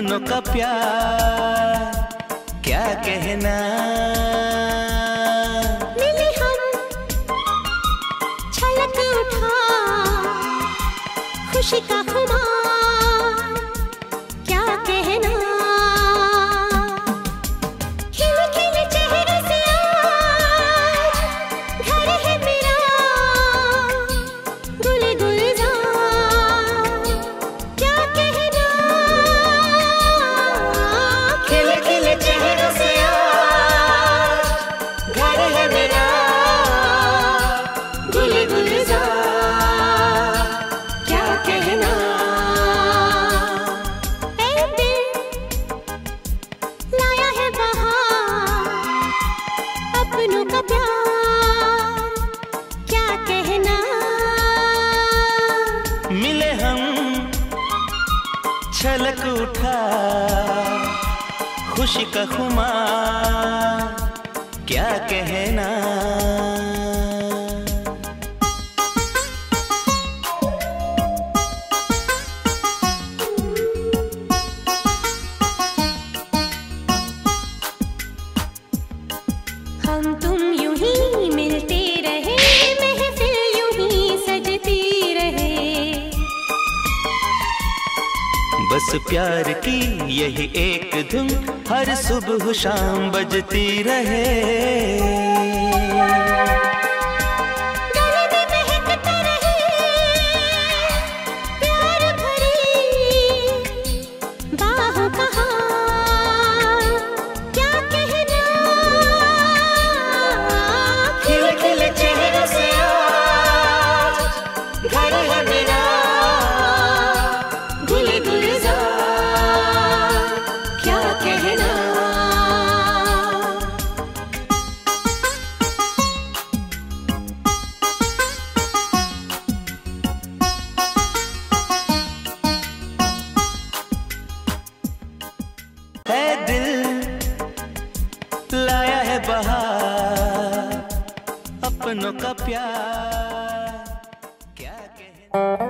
अपनों का प्यार क्या कहना? छलक उठा खुशी का खुमार क्या कहना? बस प्यार की यही एक धुन हर सुबह शाम बजती रहे। का प्यार। क्या कहना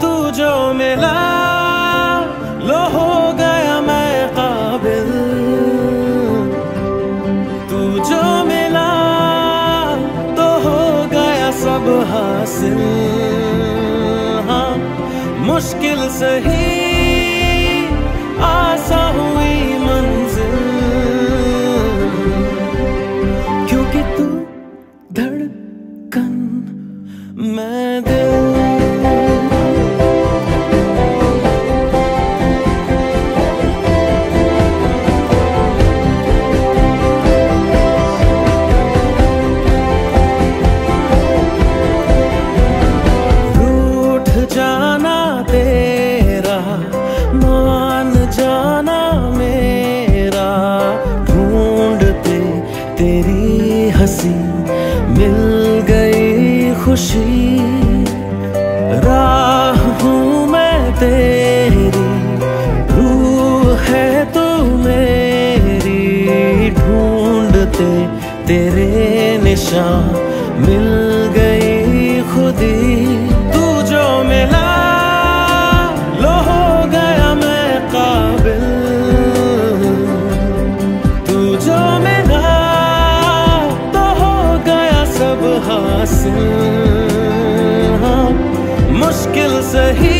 तू जो मिला लो हो गया मैं काबिल। तू जो मिला तो हो गया सब हासिल। हाँ मुश्किल सही आसा हुई मंजिल। क्योंकि तू धड़कन मैं दिल तेरी हँसी मिल गई खुशी। राह हूँ मैं तेरी, रूह है तू मेरी। ढूंढते तेरे निशान मिल गई खुदी। सही